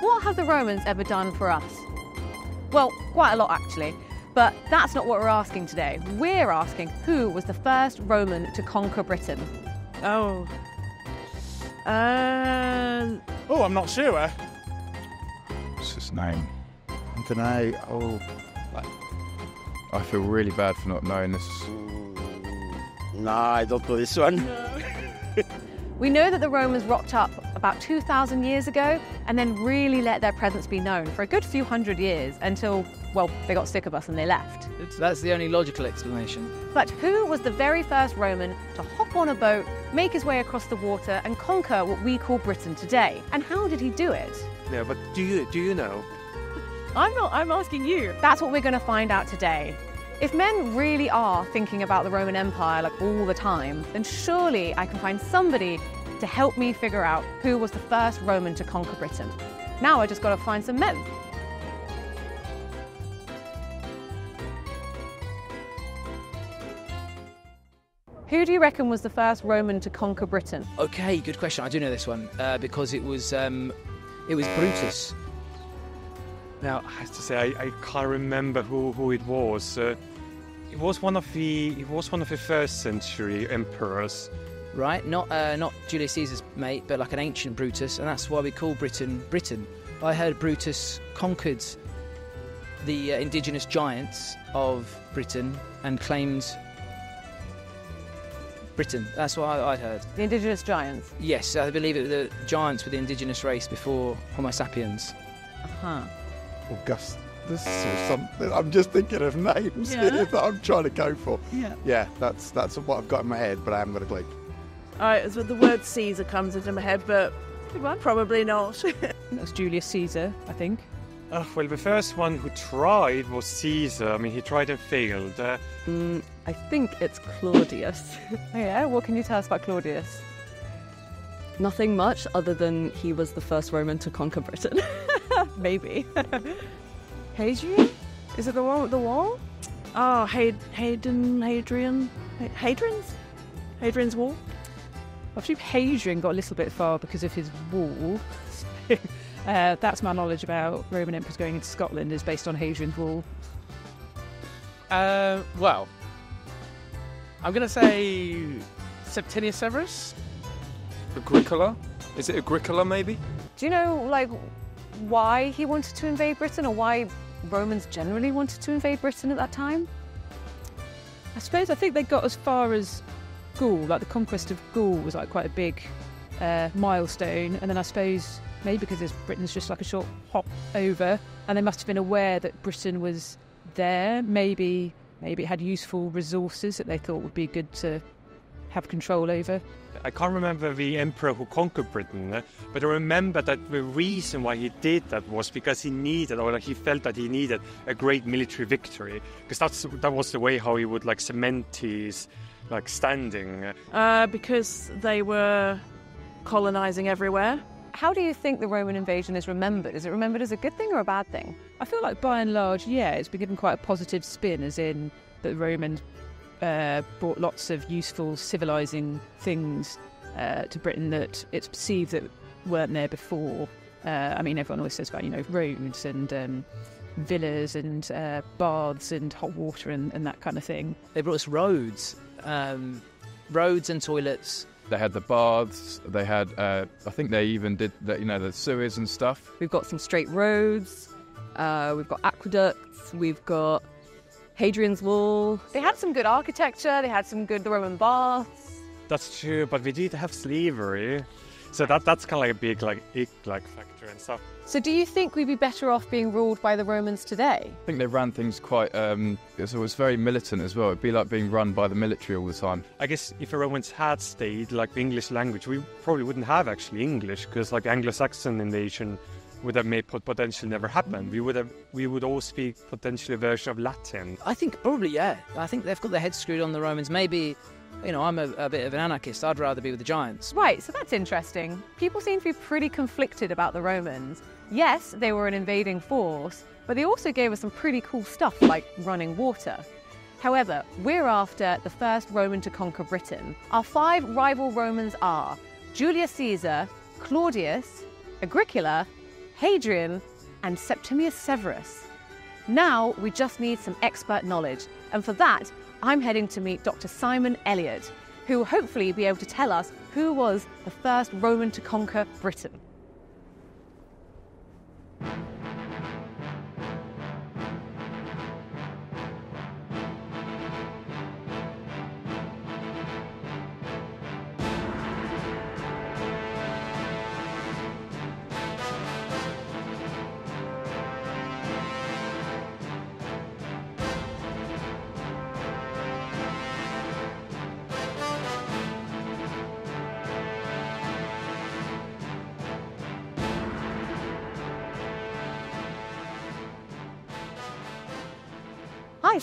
what have the Romans ever done for us? Well, quite a lot actually. But that's not what we're asking today. We're asking who was the first Roman to conquer Britain? Oh. Uh, Oh, I'm not sure. What's his name? I don't know. Oh, Like, I feel really bad for not knowing this. no, I don't know this one. We know that the Romans rocked up about 2,000 years ago and then really let their presence be known for a good few hundred years until, well, they got sick of us and they left. That's the only logical explanation. But who was the very first Roman to hop on a boat, make his way across the water, and conquer what we call Britain today? And how did he do it? No, but do you do you know? I'm not. I'm asking you. That's what we're going to find out today. If men really are thinking about the Roman Empire like all the time, then surely I can find somebody to help me figure out who was the first Roman to conquer Britain. Now I just got to find some men. Who do you reckon was the first Roman to conquer Britain? Okay, good question. I do know this one uh, because it was um, it was Brutus. Now I have to say I, I can't remember who, who it was. Uh, it was one of the it was one of the first century emperors. right? Not uh, not Julius Caesar's mate, but like an ancient Brutus, and that's why we call Britain Britain. I heard Brutus conquered the uh, indigenous giants of Britain and claimed Britain. That's what I, I'd heard. The indigenous giants. Yes, I believe it. The giants were the indigenous race before Homo sapiens. Huh. Augustus or something. I'm just thinking of names Yeah. that I'm trying to go for. Yeah. Yeah, that's that's what I've got in my head, but I haven't got a clue. All right. So the word Caesar comes into my head, but probably not. That's Julius Caesar, I think. Uh, well, the first one who tried was Caesar. I mean, he tried and failed. Uh, Mm, I think it's Claudius. Oh yeah, what can you tell us about Claudius? Nothing much other than he was the first Roman to conquer Britain. Maybe. Hadrian? Is it the one with the wall? Oh, Had- Hayden, Hadrian, Hadrian's, Hadrian's wall. I believe Hadrian got a little bit far because of his wall. uh, that's my knowledge about Roman emperors going into Scotland is based on Hadrian's wall. Uh, well, I'm going to say Septimius Severus. Agricola? Is it Agricola maybe? Do you know like why he wanted to invade Britain or why Romans generally wanted to invade Britain at that time? I suppose I think they got as far as Gaul, like the conquest of Gaul was like quite a big uh, milestone, and then I suppose maybe because Britain's just like a short hop over, and they must have been aware that Britain was there. Maybe maybe it had useful resources that they thought would be good to have control over. I can't remember the emperor who conquered Britain, uh, but I remember that the reason why he did that was because he needed, or like he felt that he needed a great military victory, because that's that was the way how he would like cement his like standing. Uh, because they were colonizing everywhere. How do you think the Roman invasion is remembered? Is it remembered as a good thing or a bad thing? I feel like by and large, yeah, it's been given quite a positive spin, as in that the Romans uh, brought lots of useful civilizing things uh, to Britain that it's perceived that weren't there before. Uh, I mean, everyone always says about you know roads and um, villas and uh, baths and hot water and, and that kind of thing. They brought us roads, um, roads and toilets. They had the baths. They had, uh, I think they even did, the, you know, the sewers and stuff. we've got some straight roads, uh, we've got aqueducts, we've got Hadrian's Wall. They had some good architecture, they had some good Roman baths. That's true, but we did have slavery, so that that's kind of like a big like ick like factor and stuff. So do you think we'd be better off being ruled by the Romans today? I think they ran things quite, um, it was very militant as well. It'd be like being run by the military all the time. I guess if the Romans had stayed like the English language, we probably wouldn't have actually English because like Anglo-Saxon invasion would have made pot- potentially never happen. We would have we would all speak potentially a version of Latin. I think probably yeah. I think they've got their heads screwed on the Romans. Maybe, you know, I'm a, a bit of an anarchist. I'd rather be with the giants. Right, so that's interesting. People seem to be pretty conflicted about the Romans. Yes, they were an invading force, but they also gave us some pretty cool stuff like running water. However, we're after the first Roman to conquer Britain. Our five rival Romans are Julius Caesar, Claudius, Agricola, Hadrian, and Septimius Severus. Now we just need some expert knowledge, and for that, I'm heading to meet Dr. Simon Elliott, who will hopefully be able to tell us who was the first Roman to conquer Britain.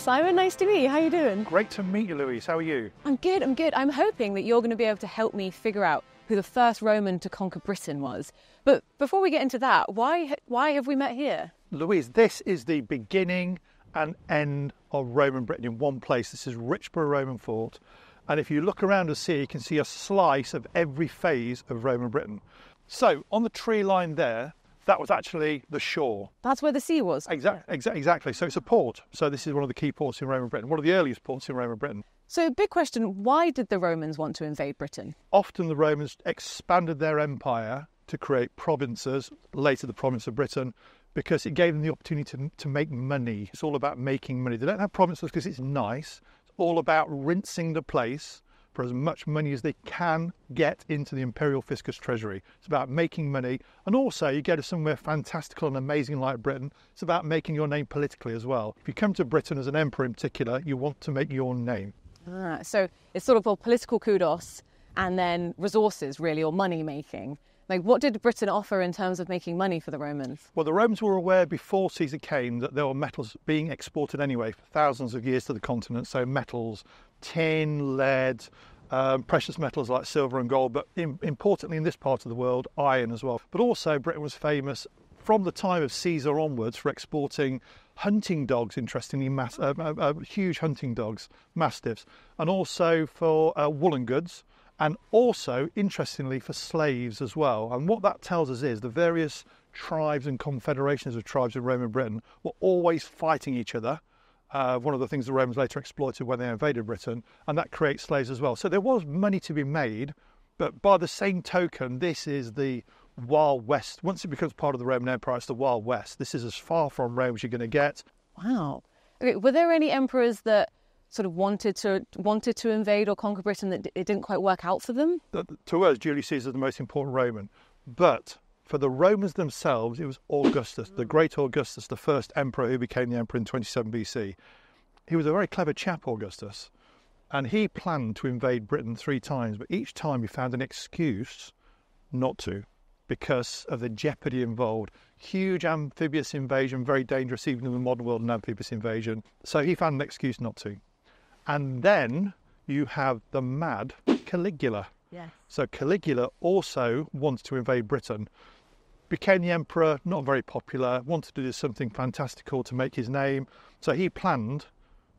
Simon, nice to meet you. How are you doing? Great to meet you, Louise. How are you? I'm good, I'm good. I'm hoping that you're going to be able to help me figure out who the first Roman to conquer Britain was. But before we get into that, why why have we met here? Louise, this is the beginning and end of Roman Britain in one place. This is Richborough Roman Fort. And if you look around and see, you can see a slice of every phase of Roman Britain. So on the tree line there, that was actually the shore. That's where the sea was. Exactly, exa- exactly. So it's a port. So this is one of the key ports in Roman Britain, one of the earliest ports in Roman Britain. So big question, why did the Romans want to invade Britain? Often the Romans expanded their empire to create provinces, later the province of Britain, because it gave them the opportunity to, to make money. It's all about making money. They don't have provinces because it's nice. It's all about rinsing the place for as much money as they can get into the imperial fiscus treasury. It's about making money, and also you go to somewhere fantastical and amazing like Britain. It's about making your name politically as well. If you come to Britain as an emperor in particular, you want to make your name. Ah, so it's sort of all political kudos and then resources, really, or money making. Like, what did Britain offer in terms of making money for the Romans? Well, the Romans were aware before Caesar came that there were metals being exported anyway for thousands of years to the continent. So, metals, tin, lead, um, precious metals like silver and gold, but in, importantly in this part of the world, iron as well. But also, Britain was famous from the time of Caesar onwards for exporting hunting dogs, interestingly, mass, uh, uh, uh, huge hunting dogs, mastiffs, and also for uh, woolen goods, and also, interestingly, for slaves as well. And what that tells us is the various tribes and confederations of tribes in Roman Britain were always fighting each other. Uh, one of the things the Romans later exploited when they invaded Britain, and that creates slaves as well. So there was money to be made, but by the same token, this is the Wild West. Once it becomes part of the Roman Empire, it's the Wild West. This is as far from Rome as you're going to get. Wow. Okay, were there any emperors that sort of wanted to wanted to invade or conquer Britain that it didn't quite work out for them? To us, Julius Caesar is the most important Roman, but for the Romans themselves, it was Augustus, the great Augustus, the first emperor who became the emperor in 27 BC. He was a very clever chap, Augustus, and he planned to invade Britain three times, but each time he found an excuse not to because of the jeopardy involved. Huge amphibious invasion, very dangerous even in the modern world, an amphibious invasion. So he found an excuse not to. And then you have the mad Caligula. Yes. So Caligula also wanted to invade Britain, became the emperor, not very popular, wanted to do something fantastical to make his name. So he planned,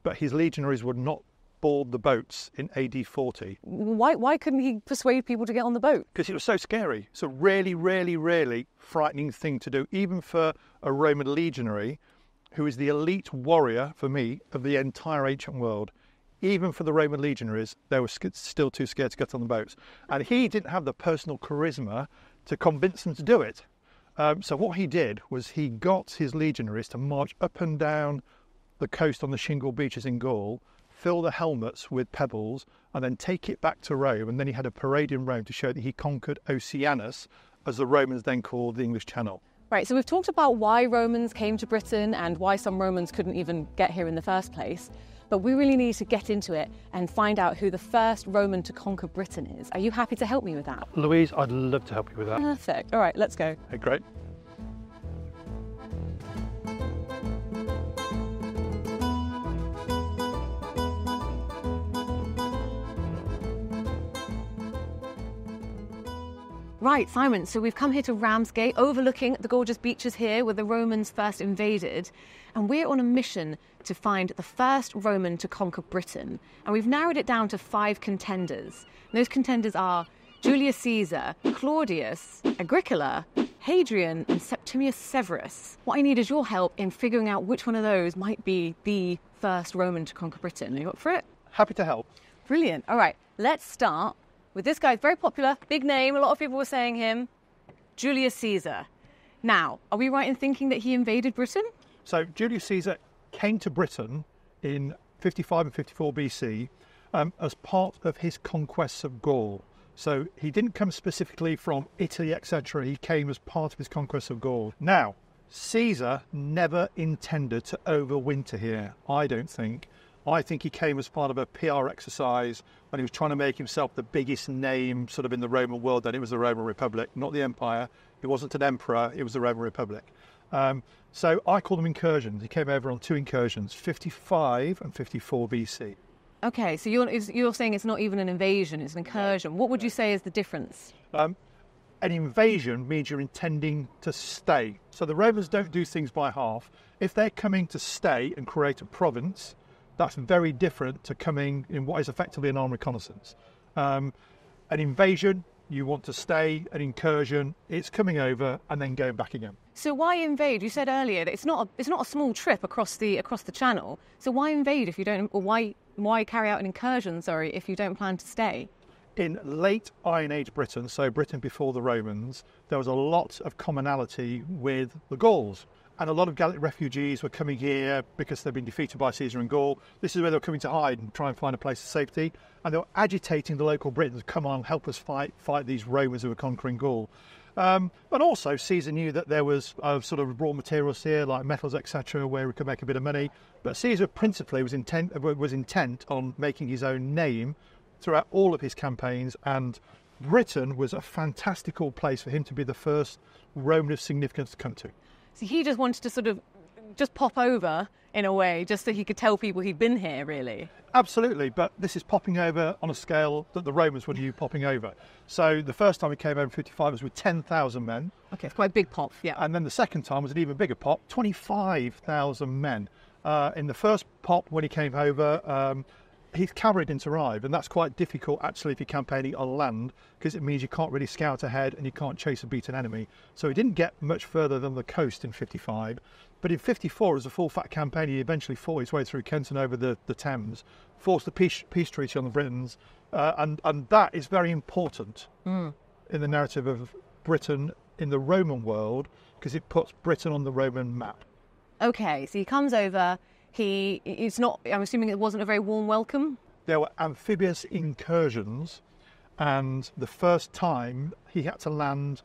but his legionaries would not board the boats in AD 40 Why why couldn't he persuade people to get on the boat? because it was so scary. It's a really, really, really frightening thing to do, even for a Roman legionary who is the elite warrior, for me, of the entire ancient world. Even for the Roman legionaries, they were still too scared to get on the boats. And he didn't have the personal charisma to convince them to do it. Um, so, what he did was he got his legionaries to march up and down the coast on the shingle beaches in Gaul, fill the helmets with pebbles, and then take it back to Rome. And then he had a parade in Rome to show that he conquered Oceanus, as the Romans then called the English Channel. Right, so we've talked about why Romans came to Britain and why some Romans couldn't even get here in the first place. But we really need to get into it and find out who the first Roman to conquer Britain is. Are you happy to help me with that? Louise, I'd love to help you with that. Perfect. All right, let's go. Hey, great. Right, Simon, so we've come here to Ramsgate, overlooking the gorgeous beaches here where the Romans first invaded. And we're on a mission to find the first Roman to conquer Britain. And we've narrowed it down to five contenders. And those contenders are Julius Caesar, Claudius, Agricola, Hadrian and Septimius Severus. What I need is your help in figuring out which one of those might be the first Roman to conquer Britain. Are you up for it? Happy to help. Brilliant. All right, let's start with this guy. Very popular, big name. A lot of people were saying him. Julius Caesar. Now, are we right in thinking that he invaded Britain? So Julius Caesar came to Britain in 55 and 54 BC um, as part of his conquests of Gaul. So he didn't come specifically from Italy, etc. He came as part of his conquest of Gaul. Now, Caesar never intended to overwinter here, I don't think. I think he came as part of a PR exercise when he was trying to make himself the biggest name sort of in the Roman world. Then it was the Roman Republic, not the Empire. It wasn't an emperor, it was the Roman Republic. Um, so I call them incursions. He came over on two incursions, 55 and 54 BC. Okay, so you're, you're saying it's not even an invasion, it's an incursion. What would you say is the difference? Um, an invasion means you're intending to stay. So the Romans don't do things by half. If they're coming to stay and create a province, that's very different to coming in what is effectively an armed reconnaissance. Um, an invasion, you want to stay. An incursion, it's coming over and then going back again. So why invade? You said earlier that it's not a, it's not a small trip across the across the channel. So why invade if you don't, or why why carry out an incursion? Sorry, if you don't plan to stay. In late Iron Age Britain, so Britain before the Romans, there was a lot of commonality with the Gauls. And a lot of Gallic refugees were coming here because they'd been defeated by Caesar in Gaul. This is where they were coming to hide and try and find a place of safety. And they were agitating the local Britons, come on, help us fight, fight these Romans who were conquering Gaul. Um, but also, Caesar knew that there was uh, sort of raw materials here, like metals, etc., where he could make a bit of money. But Caesar principally was intent was intent on making his own name throughout all of his campaigns, and Britain was a fantastical place for him to be the first Roman of significance to come to. So he just wanted to sort of just pop over in a way, just so he could tell people he'd been here. Really. Absolutely, but this is popping over on a scale that the Romans would used popping over. So the first time he came over in 55 was with 10,000 men. Okay, it's quite a big pop. Yeah. And then the second time was an even bigger pop, 25,000 men. Uh, in the first pop, when he came over, um, his cavalry didn't arrive, and that's quite difficult actually if you're campaigning on land because it means you can't really scout ahead and you can't chase a beaten enemy. So he didn't get much further than the coast in 55. But in 54, as a full fat campaign, he eventually fought his way through Kent and over the, the Thames, forced the peace, peace treaty on the Britons, uh, and, and that is very important Mm. in the narrative of Britain in the Roman world because it puts Britain on the Roman map. Okay, so he comes over. He it's not. I'm assuming it wasn't a very warm welcome. There were amphibious incursions, and the first time he had to land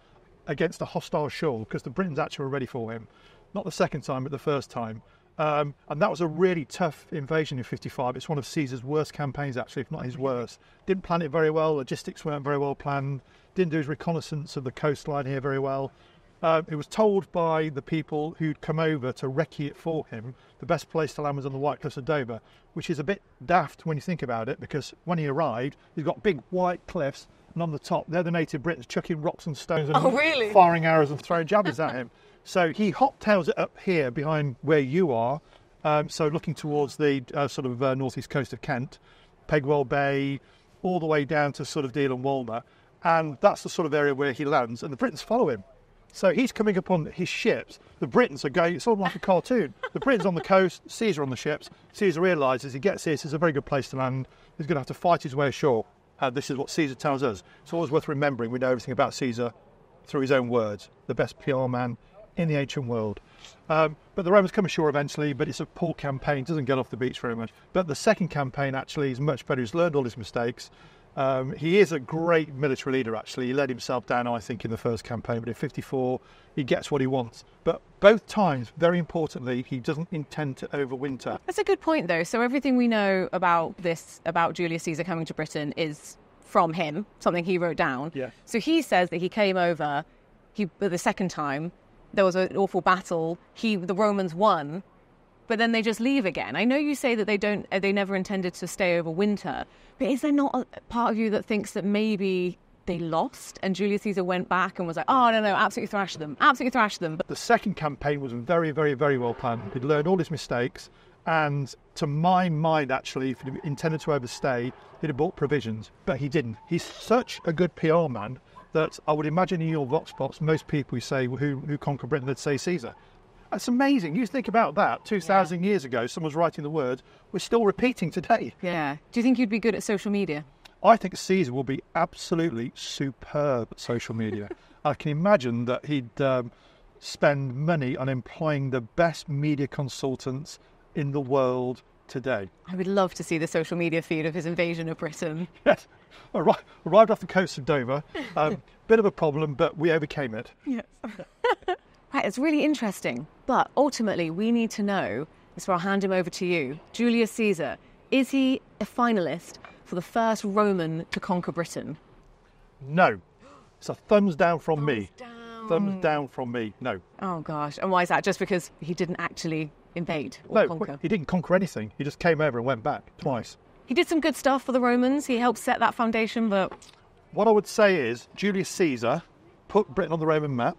against a hostile shore because the Britons actually were ready for him. Not the second time, but the first time. Um, and that was a really tough invasion in 55. It's one of Caesar's worst campaigns, actually, if not his worst. Didn't plan it very well, logistics weren't very well planned, didn't do his reconnaissance of the coastline here very well. Uh, it was told by the people who'd come over to recce it for him the best place to land was on the White Cliffs of Dover, which is a bit daft when you think about it, because when he arrived, he's got big white cliffs, and on the top, they're the native Britons chucking rocks and stones and Oh, really? firing arrows and throwing javelins at him. So he hot tails it up here behind where you are, um, so looking towards the uh, sort of uh, northeast coast of Kent, Pegwell Bay, all the way down to sort of Deal and Walmer, and that's the sort of area where he lands, and the Britons follow him. So he's coming upon his ships. The Britons are going, it's all like a cartoon. The Britons on the coast, Caesar on the ships. Caesar realises he gets here, is a very good place to land. He's going to have to fight his way ashore. And this is what Caesar tells us. It's always worth remembering we know everything about Caesar through his own words. The best PR man in the ancient world. Um, but the Romans come ashore eventually, but it's a poor campaign, doesn't get off the beach very much. But the second campaign actually is much better. He's learned all his mistakes. Um, he is a great military leader, actually. He let himself down, I think, in the first campaign, but in 54, he gets what he wants. But both times, very importantly, he doesn't intend to overwinter. That's a good point, though. So everything we know about this, about Julius Caesar coming to Britain, is from him, something he wrote down. Yeah. So he says that he came over. He the second time there was an awful battle. He the Romans won, but then they just leave again. I know you say that they don't, uh, they never intended to stay over winter, but is there not a part of you that thinks that maybe they lost and Julius Caesar went back and was like, oh no no, absolutely thrashed them, absolutely thrashed them. But The second campaign was very, very, very well planned. He'd learned all his mistakes, and to my mind, actually, if he intended to overstay, he'd have bought provisions, but he didn't. He's such a good PR man that I would imagine in your vox pops, most people who say who, who conquered Britain, they'd say Caesar. That's amazing. You think about that. 2,000 years ago, someone was writing the word. We're still repeating today. Yeah. Do you think you'd be good at social media? I think Caesar will be absolutely superb at social media. I can imagine that he'd um, spend money on employing the best media consultants in the world today. I would love to see the social media feed of his invasion of Britain. Yes, Arri- arrived off the coast of Dover. Um, bit of a problem, but we overcame it. Yes. It's really interesting. But ultimately, we need to know, so I'll hand him over to you. Julius Caesar, is he a finalist for the first Roman to conquer Britain? No, it's a thumbs down from me. down. Thumbs down from me. No, Oh gosh, and why is that? Just because he didn't actually invade or no, conquer? he didn't conquer anything. He just came over and went back twice. He did some good stuff for the Romans. He helped set that foundation, but What I would say is Julius Caesar put Britain on the Roman map,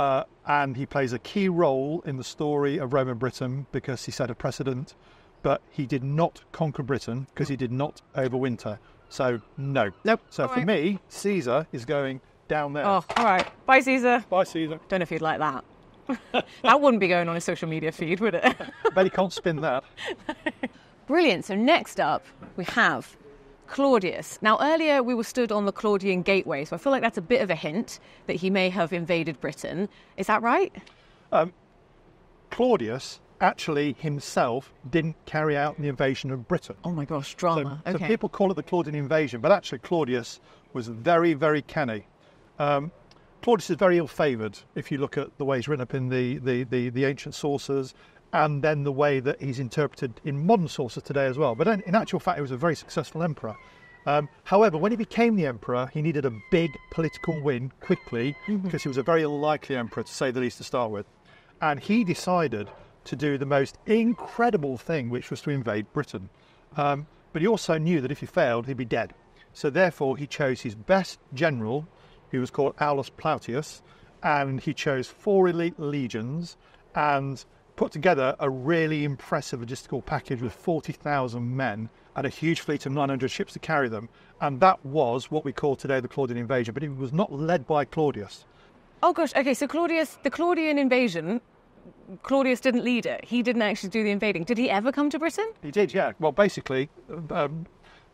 uh, and he plays a key role in the story of Roman Britain because he set a precedent. But he did not conquer Britain because he did not overwinter. So no. Nope. So All for right. me, Caesar is going down there. oh, all right. Bye, Caesar. Bye, Caesar. Don't know if you'd like that. that wouldn't be going on his social media feed, would it? Bet he can't spin that. Brilliant. So next up, we have Claudius. Now, earlier we were stood on the Claudian Gateway, so I feel like that's a bit of a hint that he may have invaded Britain. Is that right? Claudius actually himself didn't carry out the invasion of Britain. Oh my gosh, drama. so okay. people call it the Claudian invasion, but actually Claudius was very, very canny. Um, Claudius is very ill-favoured if you look at the way he's written up in the, the, the, the ancient sources and then the way that he's interpreted in modern sources today as well. But in, actual fact, he was a very successful emperor. Um, however, when he became the emperor, he needed a big political win quickly because he was a very unlikely emperor, to say the least, to start with. And he decided to do the most incredible thing, which was to invade Britain. Um, but he also knew that if he failed, he'd be dead. So therefore, he chose his best general, who was called Aulus Plautius, and he chose four elite legions and put together a really impressive logistical package with 40,000 men and a huge fleet of 900 ships to carry them. And that was what we call today the Claudian invasion, but it was not led by Claudius. Oh gosh. Okay. So Claudius, the Claudian invasion, Claudius didn't lead it. He didn't actually do the invading. Did he ever come to Britain? He did, yeah. Well, basically, um,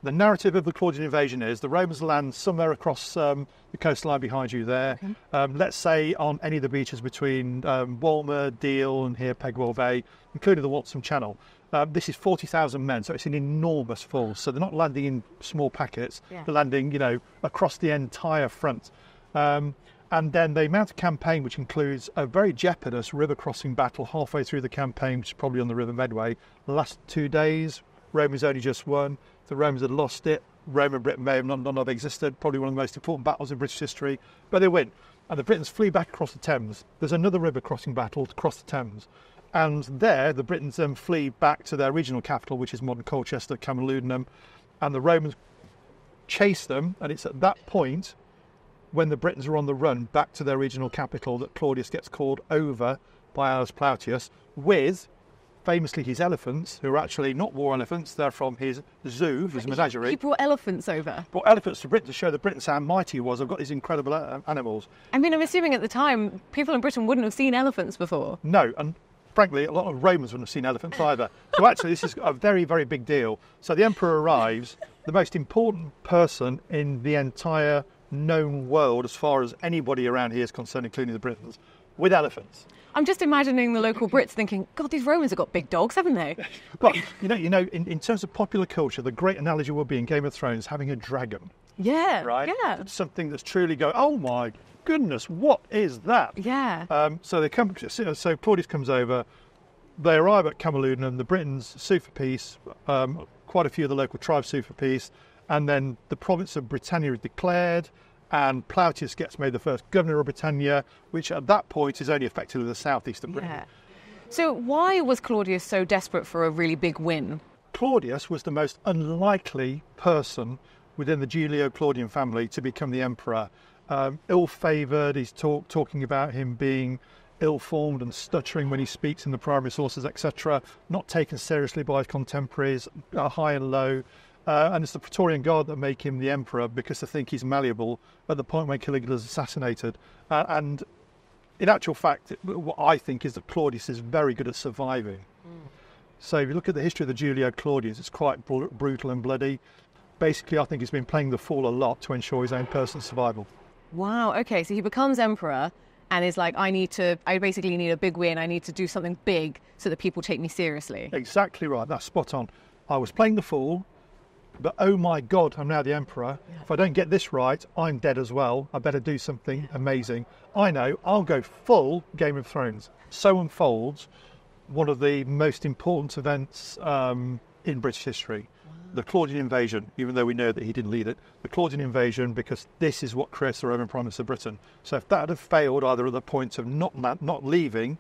the narrative of the Claudian invasion is the Romans land somewhere across um, the coastline behind you there. Um, let's say on any of the beaches between um, Walmer, Deal, and here Pegwell Bay, including the Wantsum Channel. Um, this is 40,000 men, so it's an enormous force. So they're not landing in small packets, Yeah. they're landing, you know, across the entire front. Um, and then they mount a campaign which includes a very jeopardous river crossing battle halfway through the campaign, which is probably on the River Medway. The last two days, Romans only just won. The Romans had lost it. Roman Britain may have not, not have existed. Probably one of the most important battles in British history, but they win. And the Britons flee back across the Thames. There's another river crossing battle to cross the Thames. And there, the Britons then flee back to their regional capital, which is modern Colchester, Camulodunum. And the Romans chase them. And it's at that point when the Britons are on the run back to their regional capital that Claudius gets called over by Aulus Plautius with famously his elephants, who are actually not war elephants, they're from his zoo, his menagerie. He brought elephants over. Brought elephants to Britain to show the Britons how mighty he was. I've got these incredible uh, animals. I mean, I'm assuming at the time people in Britain wouldn't have seen elephants before. No, and frankly, a lot of Romans wouldn't have seen elephants either. So actually, this is a very, very big deal. So the emperor arrives, the most important person in the entire known world, as far as anybody around here is concerned, including the Britons, with elephants. I'm just imagining the local Brits thinking, God, these Romans have got big dogs, haven't they? But you know, you know, in, in terms of popular culture, the great analogy would be in Game of Thrones having a dragon, Yeah. right? Yeah. It's something that's truly going. Oh my goodness, what is that? Yeah. Um, so they come. So so Claudius comes over. They arrive at Camulodunum. The Britons sue for peace. Um, quite a few of the local tribes sue for peace, and then the province of Britannia is declared. And Plautius gets made the first governor of Britannia, which at that point is only effectively the southeast of Britain. yeah. So why was Claudius so desperate for a really big win? Claudius was the most unlikely person within the Julio Claudian family to become the emperor. Um, ill favoured, he's talk, talking about him being ill formed and stuttering when he speaks in the primary sources, etc., not taken seriously by his contemporaries, uh, high and low. Uh, and it's the Praetorian Guard that make him the emperor because they think he's malleable at the point when Caligula is assassinated. Uh, and in actual fact, what I think is that Claudius is very good at surviving. So if you look at the history of the Julio Claudians, it's quite br- brutal and bloody. Basically, I think he's been playing the fool a lot to ensure his own personal survival. Wow. Okay. So he becomes emperor and is like, I need to, I basically need a big win. I need to do something big so that people take me seriously. Exactly right. That's spot on. I was playing the fool, but oh my God, I'm now the emperor. If I don't get this right, I'm dead as well. I better do something amazing. I know. I'll go full Game of Thrones. So unfolds one of the most important events um, in British history. The Claudian invasion, even though we know that he didn't lead it, the Claudian invasion, because this is what creates the Roman Primacy of Britain. So if that had failed either at the point of not not leaving,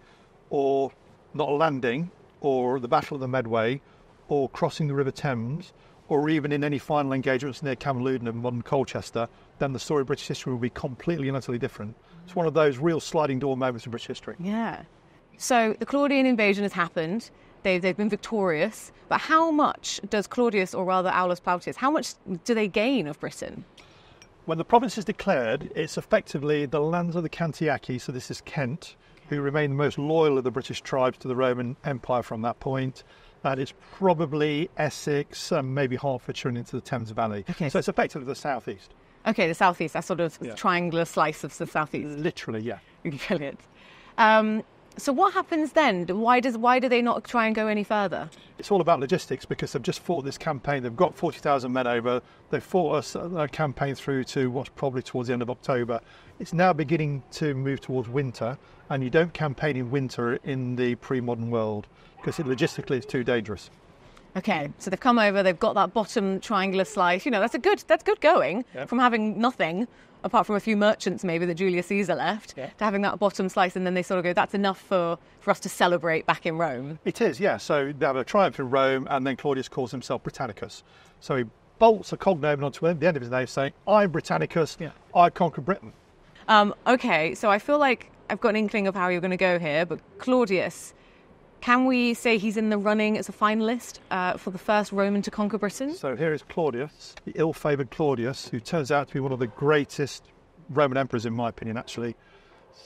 or not landing, or the Battle of the Medway, or crossing the River Thames, or even in any final engagements near Camulodunum and modern Colchester, then the story of British history will be completely and utterly different. It's one of those real sliding door moments in British history. Yeah. So the Claudian invasion has happened. They've, they've been victorious. But how much does Claudius, or rather Aulus Plautius, how much do they gain of Britain? When the province is declared, it's effectively the lands of the Cantiaci, so this is Kent, who remain the most loyal of the British tribes to the Roman Empire from that point. And it's probably Essex, and maybe Hertfordshire, and into the Thames Valley. Okay. So it's effectively the southeast. Okay, the southeast, that sort of Yeah. triangular slice of the southeast. Literally, yeah. Brilliant. Um, so what happens then? Why does why do they not try and go any further? It's all about logistics because they've just fought this campaign. They've got 40,000 men over. They've fought us a campaign through to what's probably towards the end of October. It's now beginning to move towards winter, and you don't campaign in winter in the pre modern world because it, logistically it's too dangerous. Okay, so they've come over. They've got that bottom triangular slice. You know, that's a good that's good going Yeah. from having nothing apart from a few merchants maybe that Julius Caesar left Yeah. to having that bottom slice, and then they sort of go, that's enough for for us to celebrate back in Rome. It is, yeah. So they have a triumph in Rome, and then Claudius calls himself Britannicus. So he bolts a cognomen onto him, the end of his name saying, I'm Britannicus, I conquered Britain. Um, okay, so I feel like I've got an inkling of how you're going to go here, but Claudius, can we say he's in the running as a finalist uh, for the first Roman to conquer Britain? So here is Claudius, the ill favoured Claudius, who turns out to be one of the greatest Roman emperors, in my opinion, actually.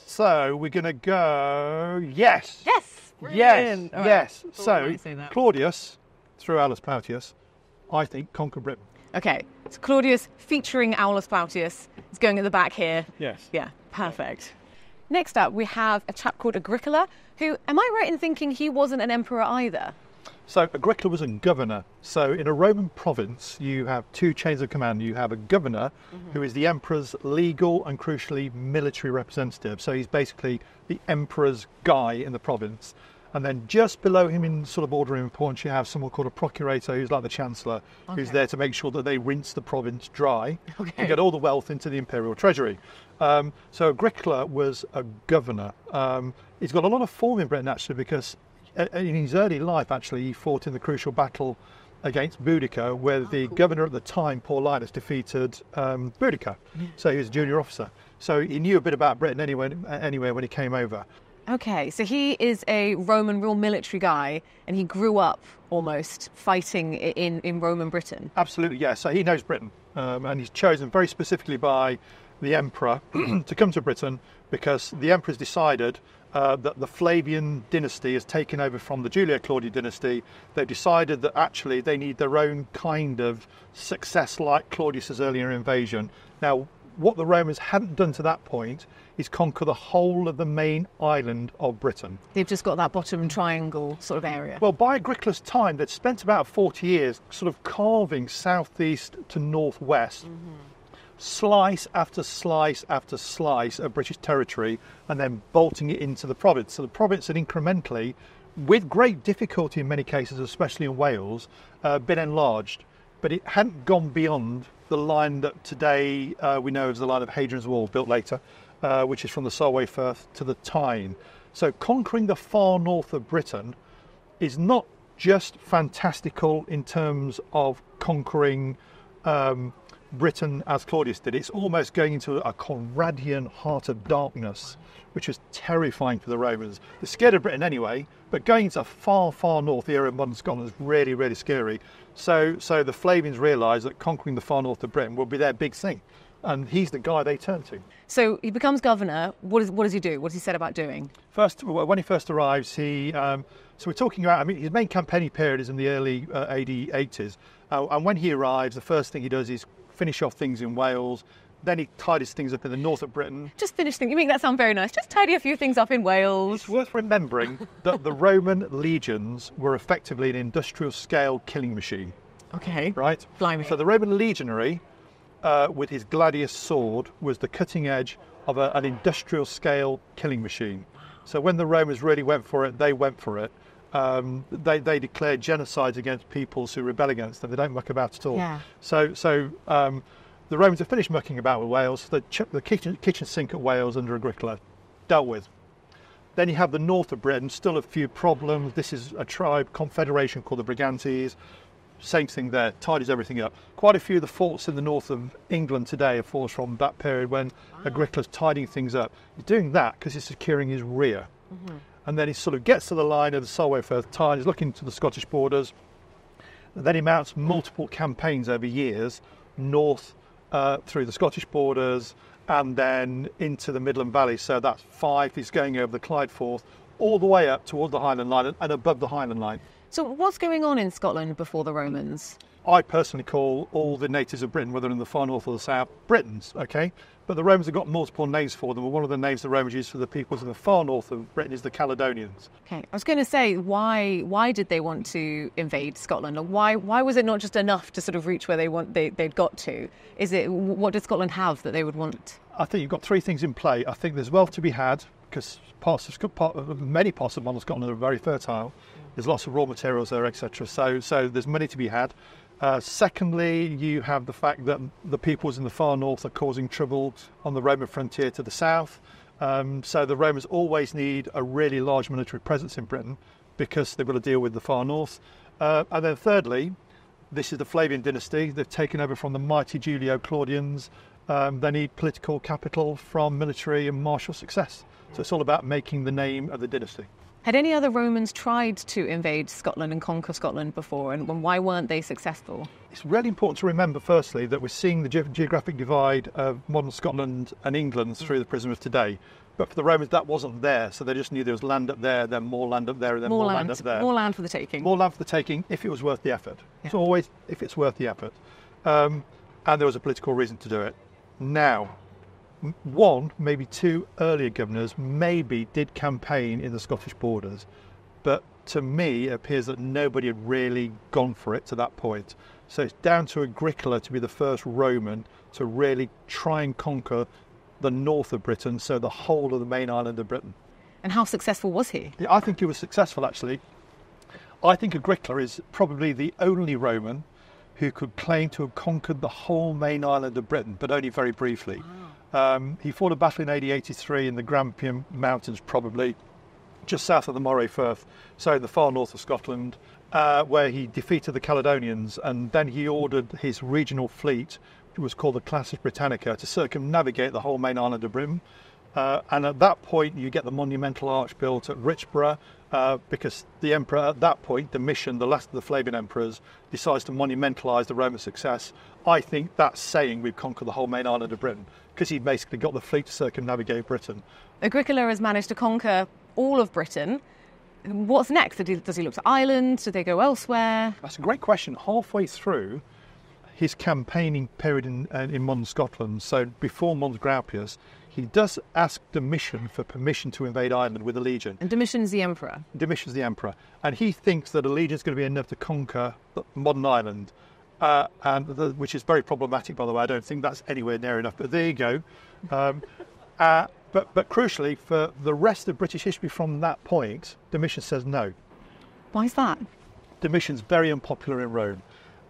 So we're going to go, yes. Yes. Yes, Brilliant. Yes. Thought I So might say that. Claudius, through Aulus Plautius, I think conquered Britain. Okay, so Claudius featuring Aulus Plautius is going at the back here. Yes. Yeah, perfect. Next up, we have a chap called Agricola, who, am I right in thinking he wasn't an emperor either? So Agricola was a governor. So in a Roman province, you have two chains of command. You have a governor, mm-hmm. who is the emperor's legal and crucially military representative. So he's basically the emperor's guy in the province. And then just below him, in sort of order of importance, you have someone called a procurator, who's like the chancellor, who's there to make sure that they rinse the province dry Okay. and get all the wealth into the imperial treasury. Um, so Agricola was a governor. Um, he's got a lot of form in Britain actually because uh, in his early life actually he fought in the crucial battle against Boudica where the governor at the time, Paulinus, defeated um, Boudica. So he was a junior officer. So he knew a bit about Britain anyway, anyway when he came over. Okay, so he is a Roman, real military guy, and he grew up almost fighting in, in Roman Britain. Absolutely, yes. So he knows Britain, um, and he's chosen very specifically by the emperor to come to Britain because the emperor's decided uh, that the Flavian dynasty has taken over from the Julio Claudian dynasty. They've decided that actually they need their own kind of success like Claudius's earlier invasion. Now, what the Romans hadn't done to that point is conquer the whole of the main island of Britain. They've just got that bottom triangle sort of area. Well, by Agricola's time, they'd spent about 40 years sort of carving southeast to northwest, slice after slice after slice of British territory, and then bolting it into the province. So the province had incrementally, with great difficulty in many cases, especially in Wales, uh, been enlarged. But it hadn't gone beyond the line that today uh, we know as the line of Hadrian's Wall, built later, uh, which is from the Solway Firth to the Tyne. So conquering the far north of Britain is not just fantastical in terms of conquering um, Britain as Claudius did. It's almost going into a Conradian heart of darkness, which was terrifying for the Romans. They're scared of Britain anyway, but going into far, far north, the area of modern Scotland, is really, really scary. So, so the Flavians realised that conquering the far north of Britain would be their big thing. And he's the guy they turn to. So he becomes governor. What, is, what does he do? What does he set about doing? First, when he first arrives, he um, so we're talking about. I mean, his main campaigning period is in the early uh, AD 80s, uh, and when he arrives, the first thing he does is finish off things in Wales. Then he tidies things up in the north of Britain. Just finish things. You make that sound very nice. Just tidy a few things up in Wales. It's worth remembering that the Roman legions were effectively an industrial scale killing machine. Okay. Right? Blimey. So the Roman legionary, uh, with his gladius sword, was the cutting edge of a, an industrial scale killing machine. So when the Romans really went for it, they went for it. Um, they, they declared genocides against peoples who rebel against them. They don't muck about at all. Yeah. So, so um, the Romans have finished mucking about with Wales. The, ch- the kitchen, kitchen sink at Wales under Agricola dealt with. Then you have the north of Britain, still a few problems. This is a tribe confederation called the Brigantes. Same thing there, tidies everything up. Quite a few of the forts in the north of England today are forts from that period when Agricola's tidying things up. He's doing that because he's securing his rear. And then he sort of gets to the line of the Solway Firth Tyne, he's looking to the Scottish borders. And then he mounts multiple campaigns over years, north uh, through the Scottish borders and then into the Midland Valley. So that's five. He's going over the Clyde Forth, all the way up towards the Highland Line and- and above the Highland Line. So what's going on in Scotland before the Romans? I personally call all the natives of Britain, whether in the far north or the south, Britons, okay? But the Romans have got multiple names for them, and one of the names the Romans used for the peoples in the far north of Britain is the Caledonians. Okay, I was going to say why why did they want to invade Scotland? Or why why was it not just enough to sort of reach where they want they they'd got to? Is it what did Scotland have that they would want? I think you've got three things in play. I think there's wealth to be had because parts of part, of- many parts of modern Scotland are very fertile. There's lots of raw materials there, etc. So, so there's money to be had. Uh, secondly, you have the fact that the peoples in the far north are causing trouble on the Roman frontier to the south. Um, so the Romans always need a really large military presence in Britain because they've got to deal with the far north. Uh, and then thirdly, this is the Flavian dynasty. They've taken over from the mighty Julio Claudians. Um, they need political capital from military and martial success. So it's all about making the name of the dynasty. Had any other Romans tried to invade Scotland and conquer Scotland before, and why weren't they successful? It's really important to remember, firstly, that we're seeing the ge- geographic divide of modern Scotland and England through the prism of today. But for the Romans, that wasn't there, so they just knew there was land up there, then more land up there, and then more, More land, land, up there. more land for the taking. More land for the taking if it was worth the effort. It's always if it's worth the effort. Um, and there was a political reason to do it. Now, one, maybe two earlier governors maybe did campaign in the Scottish borders, but to me it appears that nobody had really gone for it to that point. So it's down to Agricola to be the first Roman to really try and conquer the north of Britain, so the whole of the main island of Britain. And how successful was he? Yeah, I think he was successful actually. I think Agricola is probably the only Roman who could claim to have conquered the whole main island of Britain, but only very briefly. Ah. Um, he fought a battle in AD 83 in the Grampian Mountains, probably just south of the Moray Firth, so in the far north of Scotland, uh, where he defeated the Caledonians, and then he ordered his regional fleet, which was called the Classis Britannica, to circumnavigate the whole main island of Britain. Uh, and at that point, you get the monumental arch built at Richborough, uh, because the emperor at that point, Domitian, the last of the Flavian emperors, decides to monumentalise the Roman success. I think that's saying we've conquered the whole main island of Britain, because he basically got the fleet to circumnavigate Britain. Agricola has managed to conquer all of Britain. What's next? Does he, look to Ireland? Do they go elsewhere? That's a great question. Halfway through his campaigning period in, uh, in modern Scotland, so before Mons Graupius, he does ask Domitian for permission to invade Ireland with a legion. And Domitian's the emperor. Domitian's the emperor, and he thinks that a legion is going to be enough to conquer modern Ireland, uh, and the, which is very problematic, by the way. I don't think that's anywhere near enough, but there you go. Um, uh, but, but crucially, for the rest of British history from that point, Domitian says no. Why is that? Domitian's very unpopular in Rome.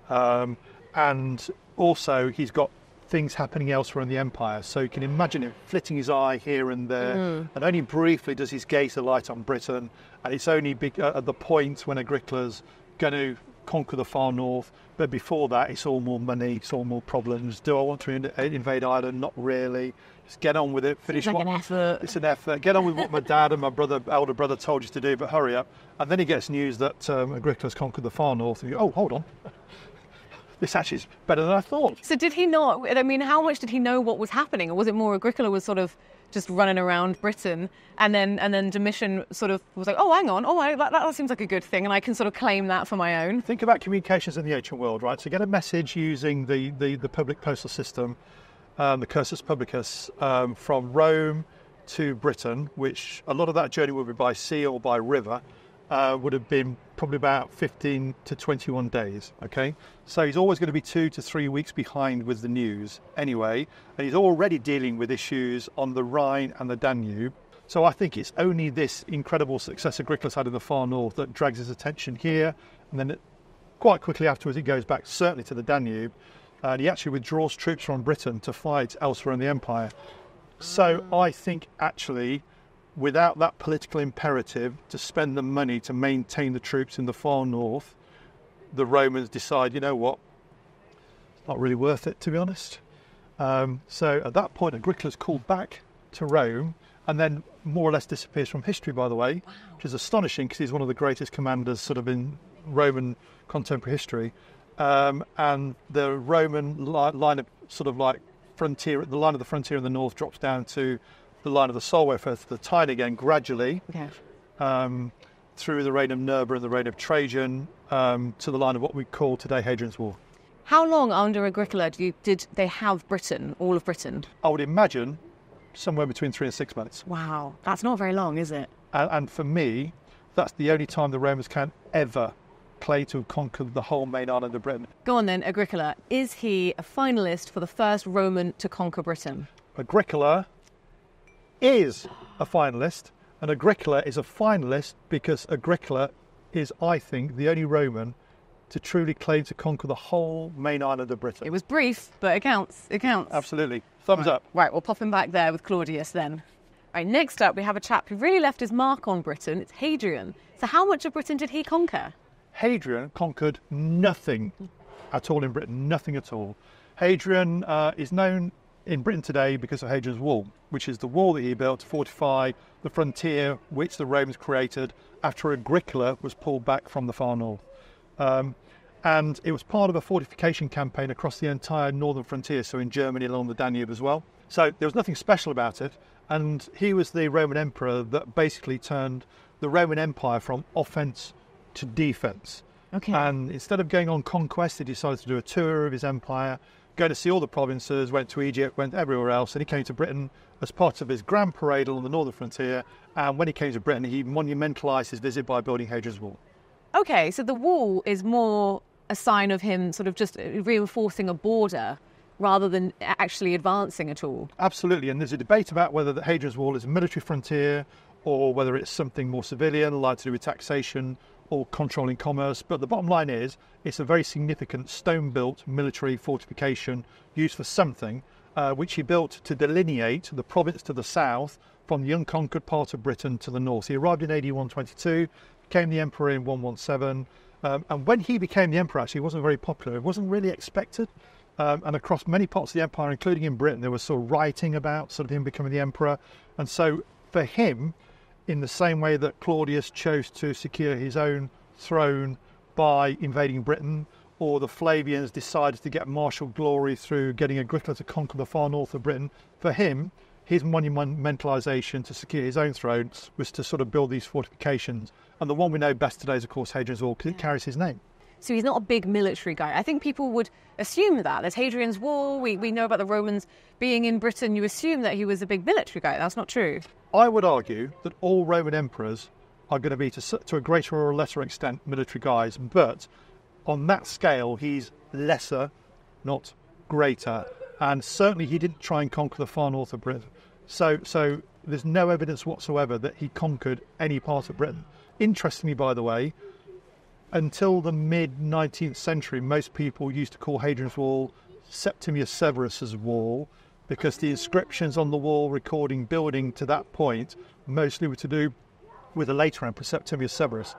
Um, and also, he's got things happening elsewhere in the empire. So you can imagine him flitting his eye here and there, Mm. and only briefly does his gaze alight on Britain. And it's only big, uh, at the point when Agricola's going to conquer the far north. But before that, it's all more money, it's all more problems. Do I want to in- invade Ireland? Not really. Just get on with it. Finish like what, an effort. It's an effort. Get on with what my dad and my brother, elder brother, told you to do. But hurry up. And then he gets news that um, Agricola's conquered the far north. And you go, oh, hold on. this actually is better than I thought. So did he not? I mean, how much did he know what was happening, or was it more Agricola was sort of just running around Britain, and then and then Domitian sort of was like, oh, hang on, oh, I, that, that seems like a good thing, and I can sort of claim that for my own. Think about communications in the ancient world, right? So get a message using the, the, the public postal system, um, the cursus publicus, um, from Rome to Britain, which a lot of that journey would be by sea or by river, uh, would have been probably about 15 to 21 days. Okay, so he's always going to be two to three weeks behind with the news anyway, and he's already dealing with issues on the Rhine and the Danube. So I think it's only this incredible success Agricola's had in the far north that drags his attention here, and then it, quite quickly afterwards he goes back certainly to the Danube, and he actually withdraws troops from Britain to fight elsewhere in the empire. So I think actually, without that political imperative to spend the money to maintain the troops in the far north, the Romans decide, you know what, it's not really worth it, to be honest. Um, so at that point, Agricola's called back to Rome and then more or less disappears from history, by the way, which is astonishing because he's one of the greatest commanders sort of in Roman contemporary history. Um, and the Roman li- line of sort of like frontier, the line of the frontier in the north drops down to the line of the Solway Firth, the Tyne again, gradually Okay. um, through the reign of Nerva and the reign of Trajan um, to the line of what we call today Hadrian's Wall. How long under Agricola do you, did they have Britain, all of Britain? I would imagine somewhere between three and six months. Wow, that's not very long, is it? And, and for me, that's the only time the Romans can ever claim to have conquered the whole main island of Britain. Go on then, Agricola. Is he a finalist for the first Roman to conquer Britain? Agricola is a finalist, and Agricola is a finalist because Agricola is, I think, the only Roman to truly claim to conquer the whole main island of Britain. It was brief, but it counts. It counts. Absolutely. Thumbs right. up. Right, we'll pop him back there with Claudius then. Right, next up we have a chap who really left his mark on Britain. It's Hadrian. So how much of Britain did he conquer? Hadrian conquered nothing at all in Britain, nothing at all. Hadrian uh, is known in Britain today because of Hadrian's Wall, which is the wall that he built to fortify the frontier which the Romans created after Agricola was pulled back from the far north. Um, and it was part of a fortification campaign across the entire northern frontier, so in Germany along the Danube as well. So there was nothing special about it, and he was the Roman emperor that basically turned the Roman Empire from offense to defense. Okay. And instead of going on conquest, he decided to do a tour of his empire, go to see all the provinces, went to Egypt, went everywhere else, and he came to Britain as part of his grand parade along the northern frontier. And when he came to Britain, he monumentalised his visit by building Hadrian's Wall. Okay, so the wall is more a sign of him sort of just reinforcing a border rather than actually advancing at all. Absolutely, and there's a debate about whether the Hadrian's Wall is a military frontier or whether it's something more civilian, like to do with taxation or controlling commerce. But the bottom line is, it's a very significant stone-built military fortification used for something, uh, which he built to delineate the province to the south from the unconquered part of Britain to the north. He arrived in AD 122, became the emperor in 117. Um, and when he became the emperor, actually, he wasn't very popular. It wasn't really expected. Um, and across many parts of the empire, including in Britain, there was sort of writing about sort of him becoming the emperor. And so for him, in the same way that Claudius chose to secure his own throne by invading Britain, or the Flavians decided to get martial glory through getting Agricola to conquer the far north of Britain, for him, his monumentalisation to secure his own throne was to sort of build these fortifications. And the one we know best today is, of course, Hadrian's Wall, because it carries his name. So he's not a big military guy. I think people would assume that. There's Hadrian's Wall. We, we know about the Romans being in Britain. You assume that he was a big military guy. That's not true. I would argue that all Roman emperors are going to be, to, to a greater or lesser extent, military guys, but on that scale, he's lesser, not greater. And certainly he didn't try and conquer the far north of Britain. So, so there's no evidence whatsoever that he conquered any part of Britain. Interestingly, by the way, until the mid 19th century, most people used to call Hadrian's Wall Septimius Severus's wall because the inscriptions on the wall recording building to that point mostly were to do with the later emperor Septimius Severus.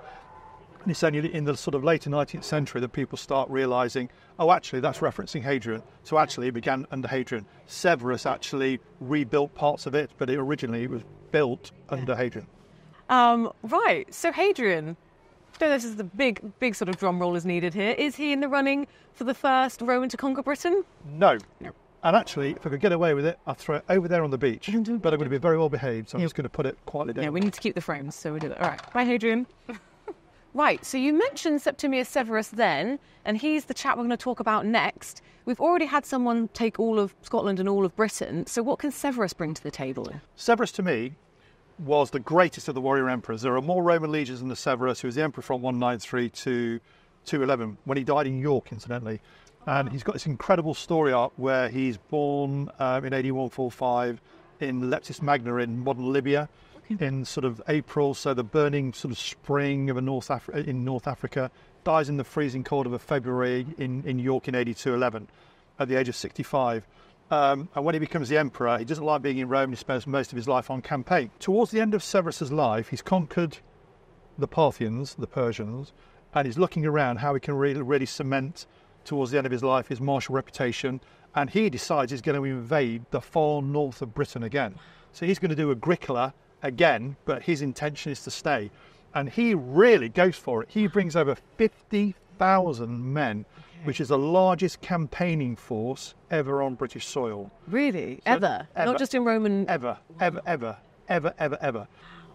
And it's only in the sort of later 19th century that people start realizing, oh, actually, that's referencing Hadrian. So actually, it began under Hadrian. Severus actually rebuilt parts of it, but it originally was built under Hadrian. Um, right. So Hadrian, so this is the big, big sort of drum roll is needed here. Is he in the running for the first Roman to conquer Britain? No. No. And actually, if I could get away with it, I'd throw it over there on the beach. But I'm going to be very well behaved, so I'm just going to put it quietly down. Yeah, we need to keep the frames, so we do that. All right. Bye, Hadrian. right. So you mentioned Septimius Severus then, and he's the chap we're going to talk about next. We've already had someone take all of Scotland and all of Britain. So what can Severus bring to the table? Severus, to me, was the greatest of the warrior emperors. There are more Roman legions than the Severus, who was the emperor from 193 to 211, when he died in York, incidentally. And he's got this incredible story arc where he's born um, in AD 145 in Leptis Magna in modern Libya in sort of April, so the burning sort of spring of a North Afri- in North Africa, dies in the freezing cold of a February in, in York in AD 211 at the age of 65. Um, and when he becomes the emperor, he doesn't like being in Rome. He spends most of his life on campaign. Towards the end of Severus's life, he's conquered the Parthians, the Persians, and he's looking around how he can really, really cement towards the end of his life his martial reputation. And he decides he's going to invade the far north of Britain again. So he's going to do Agricola again, but his intention is to stay. And he really goes for it. He brings over 50,000 men, which is the largest campaigning force ever on British soil. Really? So- ever? ever. Not just in Roman. Ever, ever, ever, ever, ever, ever.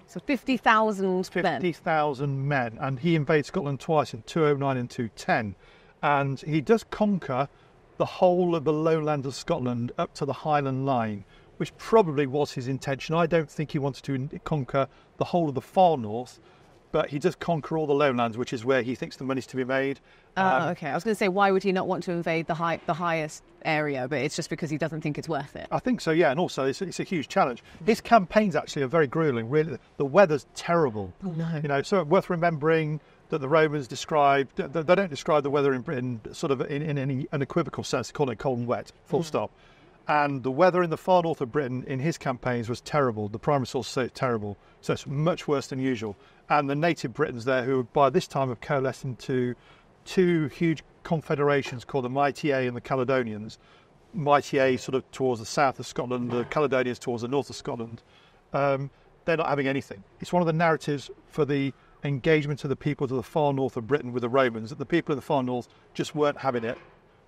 So 50,000 men. 50,000 men. And he invades Scotland twice in 209 and 210. And he does conquer the whole of the lowlands of Scotland up to the Highland line, which probably was his intention. I don't think he wanted to conquer the whole of the far north, but he does conquer all the lowlands, which is where he thinks the money's to be made. Uh, Um, okay, I was going to say, why would he not want to invade the high, the highest area? But it's just because he doesn't think it's worth it. I think so, yeah, and also it's, it's a huge challenge. His campaigns actually are very grueling. Really, the weather's terrible. Oh no! You know, so worth remembering that the Romans described they don't describe the weather in Britain sort of in, in any unequivocal sense. They call it cold and wet, full stop. And the weather in the far north of Britain in his campaigns was terrible. The primary sources say it's terrible, so it's much worse than usual. And the native Britons there, who by this time have coalesced into two huge confederations called the Maeatae and the Caledonians. Maeatae sort of towards the south of Scotland, the Caledonians towards the north of Scotland. Um, they're not having anything. It's one of the narratives for the engagement of the people to the far north of Britain with the Romans that the people of the far north just weren't having it.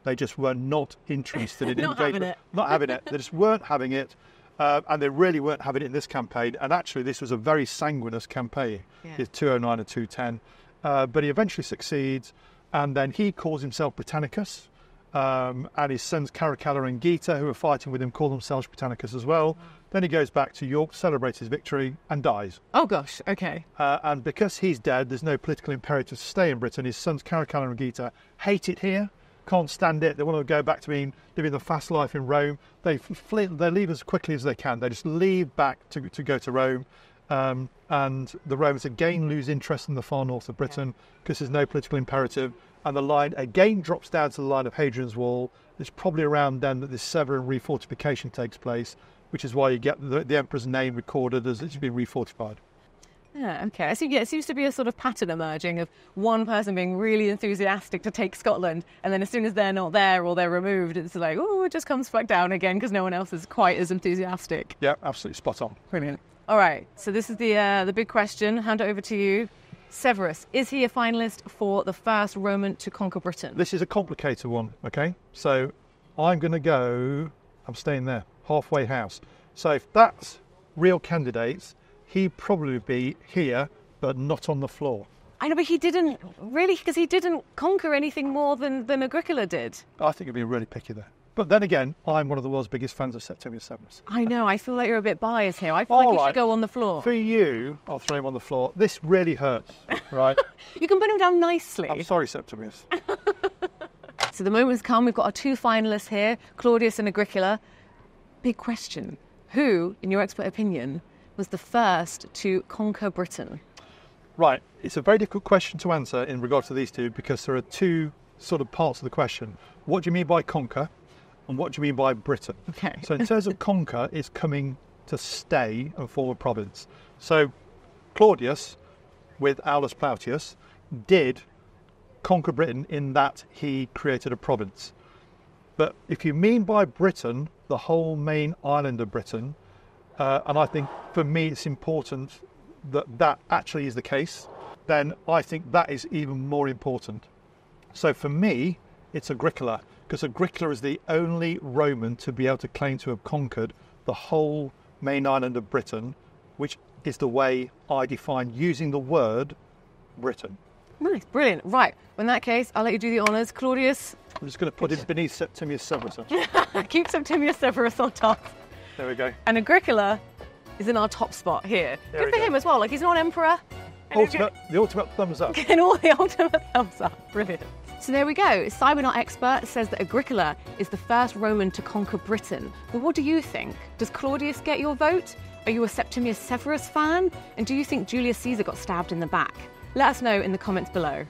They just were not interested in Not having engagement. it. Not having it. They just weren't having it. Uh, and they really weren't having it in this campaign. And actually, this was a very sanguinous campaign. Yeah. It's 209 and 210. Uh, but he eventually succeeds. And then he calls himself Britannicus. Um, and his sons Caracalla and Geta, who are fighting with him, call themselves Britannicus as well. Then he goes back to York, celebrates his victory, and dies. Oh gosh. Okay. Uh, and because he's dead, there's no political imperative to stay in Britain. His sons Caracalla and Geta hate it here, can't stand it. They want to go back to being living the fast life in Rome. They flee, they leave as quickly as they can. They just leave back to, to go to Rome. Um, and the Romans again lose interest in the far north of Britain because there's no political imperative. And the line again drops down to the line of Hadrian's Wall. It's probably around then that this Severan refortification takes place, which is why you get the, the emperor's name recorded as it's been refortified. Yeah. Okay. I see. Yeah. It seems to be a sort of pattern emerging of one person being really enthusiastic to take Scotland, and then as soon as they're not there or they're removed, it's like, oh, it just comes back down again because no one else is quite as enthusiastic. Yeah, absolutely spot on. Brilliant. All right. So this is the uh, the big question. Hand it over to you. Severus, is he a finalist for the first Roman to conquer Britain? This is a complicated one, okay? So I'm going to go, I'm staying there, halfway house. So if that's real candidates, he'd probably be here, but not on the floor. I know, but he didn't really because he didn't conquer anything more than than Agricola did. I think he'd be really picky there. But then again, I'm one of the world's biggest fans of Septimius Severus. I know. I feel like you're a bit biased here. I feel All like he right. should go on the floor. For you, I'll throw him on the floor. This really hurts, right? You can put him down nicely. I'm sorry, Septimius. So the moment's come. We've got our two finalists here, Claudius and Agricola. Big question: Who, in your expert opinion, was the first to conquer Britain? Right, it's a very difficult question to answer in regard to these two because there are two sort of parts of the question. What do you mean by conquer, and what do you mean by Britain? Okay. So in terms of conquer, it's coming to stay and form a province. So Claudius, with Aulus Plautius, did conquer Britain in that he created a province. But if you mean by Britain the whole main island of Britain, uh, and I think for me it's important that that actually is the case, then I think that is even more important. So for me, it's Agricola, because Agricola is the only Roman to be able to claim to have conquered the whole main island of Britain, which is the way I define using the word Britain. Nice, brilliant. Right, in that case, I'll let you do the honours. Claudius, I'm just going to put it beneath Septimius Severus. keep Septimius Severus on top. There we go. And Agricola is in our top spot here. There Good for go. him as well. Like he's not emperor. Ultimate, the ultimate thumbs up. Getting all the ultimate thumbs up. Brilliant. So there we go. Our expert, says that Agricola is the first Roman to conquer Britain. But what do you think? Does Claudius get your vote? Are you a Septimius Severus fan? And do you think Julius Caesar got stabbed in the back? Let us know in the comments below.